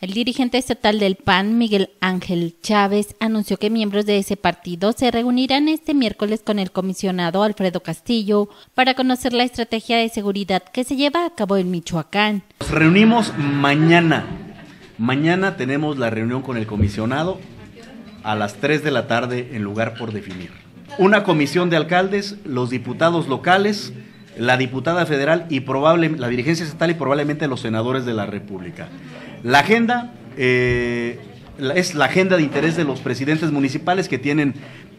El dirigente estatal del PAN, Miguel Ángel Chávez, anunció que miembros de ese partido se reunirán este miércoles con el comisionado Alfredo Castillo para conocer la estrategia de seguridad que se lleva a cabo en Michoacán. Nos reunimos mañana. Mañana tenemos la reunión con el comisionado a las 3 de la tarde en lugar por definir. Una comisión de alcaldes, los diputados locales, la diputada federal y probable, la dirigencia estatal y probablemente los senadores de la República. La agenda eh, es la agenda de interés de los presidentes municipales que tienen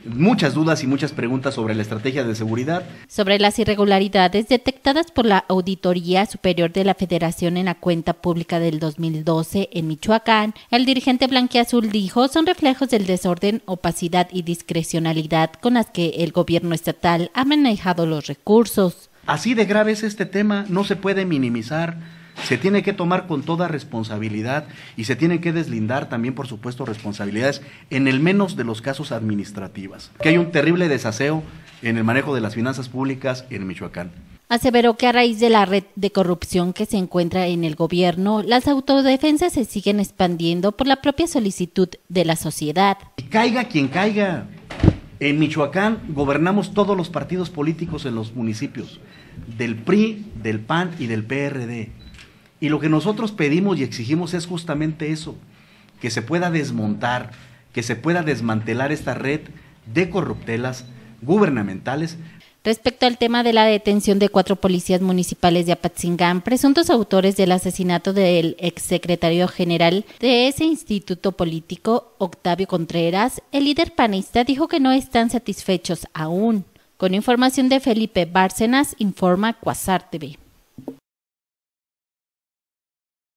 muchas dudas y muchas preguntas sobre la estrategia de seguridad. Sobre las irregularidades detectadas por la Auditoría Superior de la Federación en la cuenta pública del 2012 en Michoacán, el dirigente blanquiazul dijo son reflejos del desorden, opacidad y discrecionalidad con las que el gobierno estatal ha manejado los recursos. Así de grave es este tema, no se puede minimizar se tiene que tomar con toda responsabilidad y se tienen que deslindar también, por supuesto, responsabilidades en el menos de los casos administrativas. Que hay un terrible desaseo en el manejo de las finanzas públicas en Michoacán. Aseveró que a raíz de la red de corrupción que se encuentra en el gobierno, las autodefensas se siguen expandiendo por la propia solicitud de la sociedad. caiga quien caiga. En Michoacán gobernamos todos los partidos políticos en los municipios, del PRI, del PAN y del PRD. Y lo que nosotros pedimos y exigimos es justamente eso, que se pueda desmontar, que se pueda desmantelar esta red de corruptelas gubernamentales. Respecto al tema de la detención de cuatro policías municipales de Apatzingán, presuntos autores del asesinato del exsecretario general de ese instituto político, Octavio Contreras, el líder panista dijo que no están satisfechos aún. Con información de Felipe Bárcenas, informa Cuasar TV.